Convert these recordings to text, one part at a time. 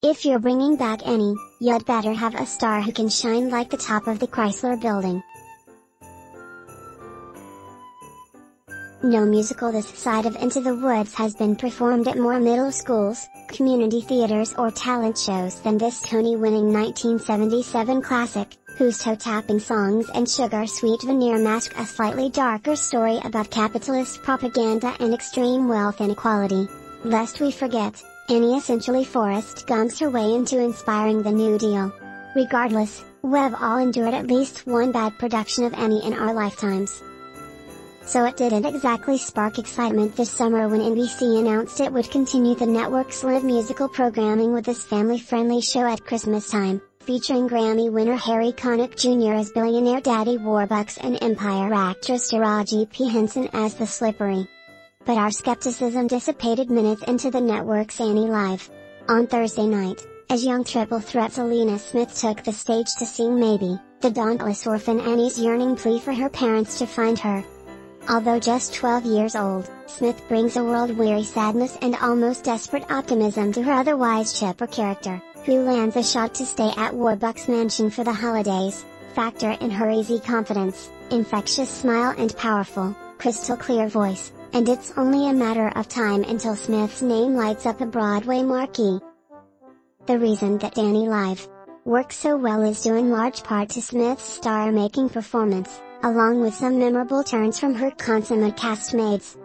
If you're bringing back Annie, you'd better have a star who can shine like the top of the Chrysler building. No musical this side of Into the Woods has been performed at more middle schools, community theaters or talent shows than this Tony-winning 1977 classic, whose toe-tapping songs and sugar-sweet veneer mask a slightly darker story about capitalist propaganda and extreme wealth inequality. Lest we forget, Annie essentially Forrest Gumps her way into inspiring the New Deal. Regardless, we've all endured at least one bad production of Annie in our lifetimes so it didn't exactly spark excitement this summer when NBC announced it would continue the network's live musical programming with this family-friendly show at Christmas time, featuring Grammy winner Harry Connick Jr. as billionaire Daddy Warbucks and Empire actress Taraji P. Henson as the Slippery. But our skepticism dissipated minutes into the network's Annie Live. On Thursday night, as young triple threat Celina Smith took the stage to sing Maybe, the dauntless orphan Annie's yearning plea for her parents to find her, Although just 12 years old, Smith brings a world-weary sadness and almost desperate optimism to her otherwise chipper character, who lands a shot to stay at Warbucks Mansion for the holidays, factor in her easy confidence, infectious smile and powerful, crystal clear voice, and it's only a matter of time until Smith's name lights up a Broadway marquee. The reason that Annie Live works so well is due in large part to Smith's star-making performance along with some memorable turns from her consummate castmates.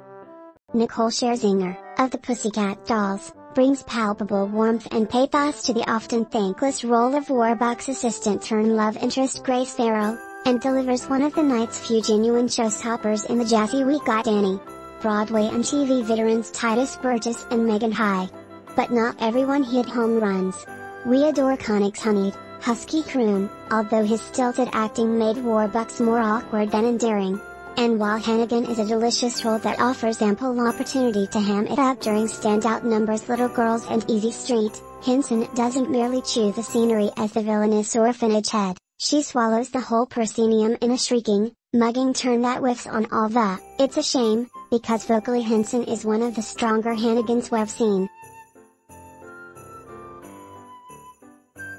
Nicole Scherzinger, of the Pussycat Dolls, brings palpable warmth and pathos to the often thankless role of Warbucks assistant turned love interest Grace Farrell, and delivers one of the night's few genuine showstoppers in the jazzy We Got Annie. Broadway and TV veterans Tituss Burgess and Megan Hilty. But not everyone hit home runs. We adore Connick's honeyed, husky croon, although his stilted acting made Warbucks more awkward than endearing. And while Hannigan is a delicious role that offers ample opportunity to ham it up during standout numbers Little Girls and Easy Street, Henson doesn't merely chew the scenery as the villainous orphanage head, she swallows the whole proscenium in a shrieking, mugging turn that whiffs on all the, it's a shame, because vocally Henson is one of the stronger Hannigans we've seen.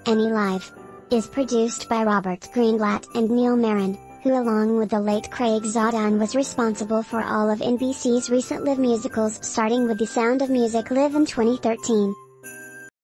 Annie Live is produced by Robert Greenblatt and Neil Meron, who along with the late Craig Zadan was responsible for all of NBC's recent live musicals starting with The Sound of Music Live in 2013.